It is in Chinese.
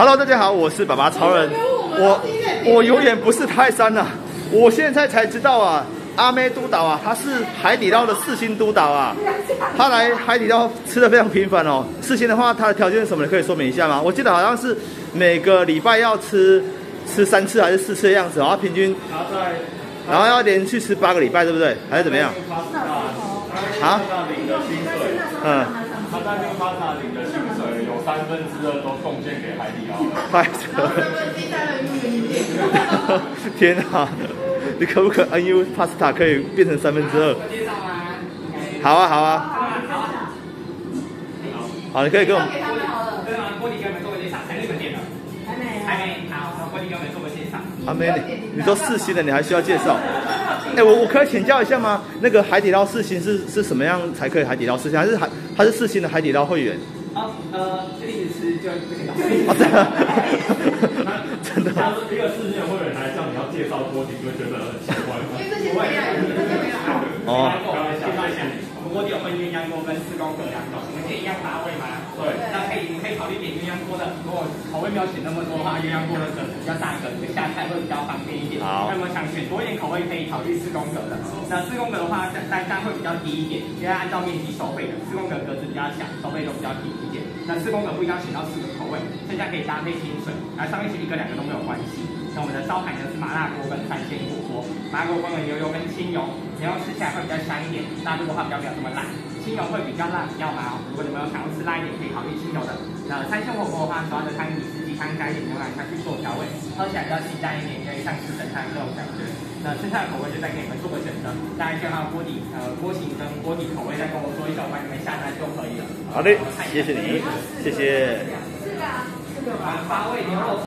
Hello，大家好，我是爸爸超人。我我永远不是泰山呐、我现在才知道啊，阿妹督导啊，他是海底捞的四星督导啊。他来海底捞吃的非常频繁哦。四星的话，他的条件是什么？你可以说明一下吗？我记得好像是每个礼拜要吃吃三次还是四次的样子，然后平均，然后要连续吃八个礼拜，对不对？还是怎么样？啊？嗯，他在那个巴塔领的薪水有三分之二都贡献给海底捞了。太扯了。天哪！你可不可 NU Pasta 可以变成三分之二？好啊，好啊。好，你可以跟我们。对啊，郭迪给我们做个介绍，才日本店的，还没还没好，玻璃给我们做个介绍。阿妹，你你说四星的，你还需要介绍？哎、我我可以请教一下吗？那个海底捞四星是是什么样才可以海底捞四星？还是海他是四星的海底捞会员？哦，呃，就一直吃就不行了。啊，真的，真的。他是一个世界会员来向你要介绍锅底，就会觉得很奇怪吗？哦，我们介绍一下，我们锅底有分鸳鸯锅跟四宫格两种？对那可以，你可以考虑点鸳鸯锅的，如果口味没有选那么多的话，鸳鸯锅的格子比较大一个，你们下菜会比较方便一点。好那么想选多一点口味，可以考虑四宫格的。那四宫格的话，单单会比较低一点，因为按照面积收费的，四宫格格子比较小，收费都比较低一点。那四宫格不一定要选到四个口味，剩下可以搭配清水，然后上面选一个两个都没有关系。那我们的招牌呢是麻辣锅跟三鲜火锅，麻辣锅分为牛油跟清油，牛油吃起来会比较香一点，辣度的话比较没有这么辣，清油会比较辣比较麻。如果你们有想要吃辣一点，可以考虑清油的。那三鲜火锅的话，主要的汤底是鸡汤加一点牛奶下去做调味，喝起来比较清淡一点，有点像吃神汤这种感觉。那剩下的口味就再给你们做个选择，大家选好锅底呃锅型跟锅底口味再跟我说一下，我帮你们下单就可以了。好的，谢谢你，谢谢。是的，这个是八味牛肉。